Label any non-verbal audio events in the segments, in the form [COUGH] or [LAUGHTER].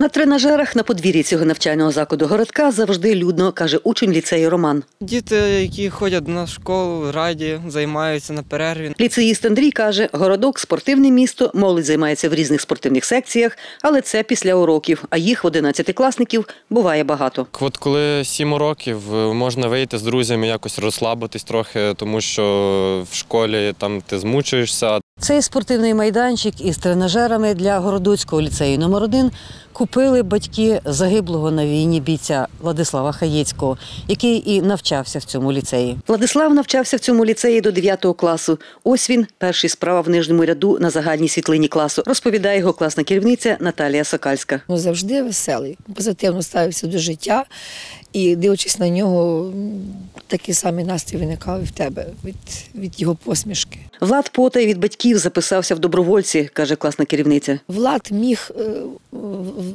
На тренажерах на подвір'ї цього навчального закладу городка завжди людно, каже учень ліцею Роман. Діти, які ходять на школу, раді, займаються на перерві. Ліцеїст Андрій каже, городок спортивне місто, молодь займається в різних спортивних секціях, але це після уроків, а їх 11-класників буває багато. От коли сім років е, можна вийти з друзями, якось розслабитись трохи, тому що в школі там ти змучуєшся. Цей спортивний майданчик із тренажерами для городоцького ліцею номер 1 купили батьки загиблого на війні бійця Владислава Хаєцького, який і навчався в цьому ліцеї. Владислав навчався в цьому ліцеї до 9 класу. Ось він, перший справа в нижньому ряду на загальній світлині класу, розповідає його класна керівниця Наталія Сокальська. Ну, завжди веселий, позитивно ставився до життя і дивлячись на нього, такий самий настрій виникав і в тебе від, від його посмішки. Влад Потай від батьків записався в добровольці, каже класна керівниця. Влад міг е,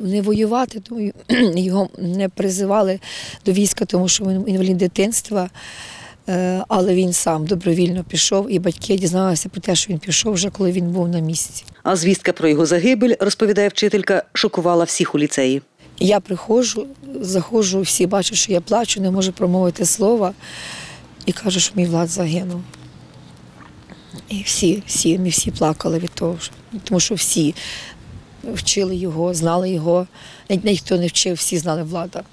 не воювати, тому [CLEARS THROAT] його не призивали до війська, тому що він інвалід дитинства. Е, Але він сам добровільно пішов, і батьки дізналися про те, що він пішов вже коли він був на місці. А звістка про його загибель, розповідає вчителька, шокувала всіх у ліцеї. Я приходжу, заходжу, всі бачать, що я плачу, не можу промовити слова, і кажу, що мій влад загинув. І всі, всі, ми всі плакали від того, тому що всі вчили його, знали його. Навіть ніхто не вчив, всі знали влада.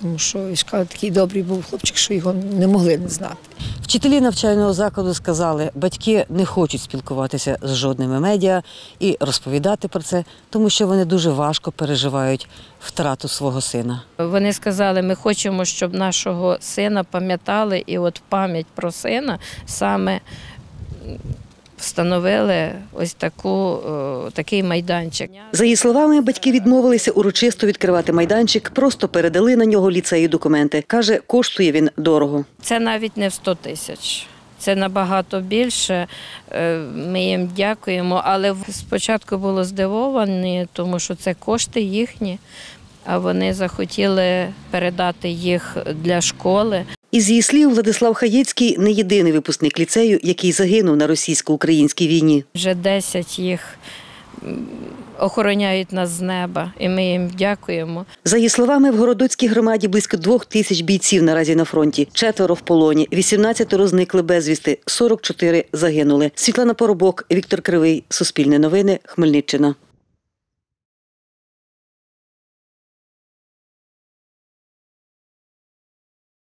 Тому що кажу, такий добрий був хлопчик, що його не могли не знати. Вчителі навчального закладу сказали, батьки не хочуть спілкуватися з жодними медіа і розповідати про це, тому що вони дуже важко переживають втрату свого сина. Вони сказали, ми хочемо, щоб нашого сина пам'ятали, і от пам'ять про сина саме встановили ось таку, такий майданчик. За її словами, батьки відмовилися урочисто відкривати майданчик, просто передали на нього ліцею документи. Каже, коштує він дорого. Це навіть не в 100 тисяч. Це набагато більше. Е, Ми їм дякуємо, але спочатку було здивовані, тому що це кошти їхні, а вони захотіли передати їх для школи. Із її слів, Владислав Хаєцький не єдиний випускник ліцею, який загинув на російсько-українській війні. Вже 10 їх охороняють нас з неба, і ми їм дякуємо. За її словами, в Городоцькій громаді близько двох тисяч бійців наразі на фронті. Четверо в полоні, 18 зникли безвісти, 44 загинули. Світлана Поробок, Віктор Кривий, Суспільне новини, Хмельниччина.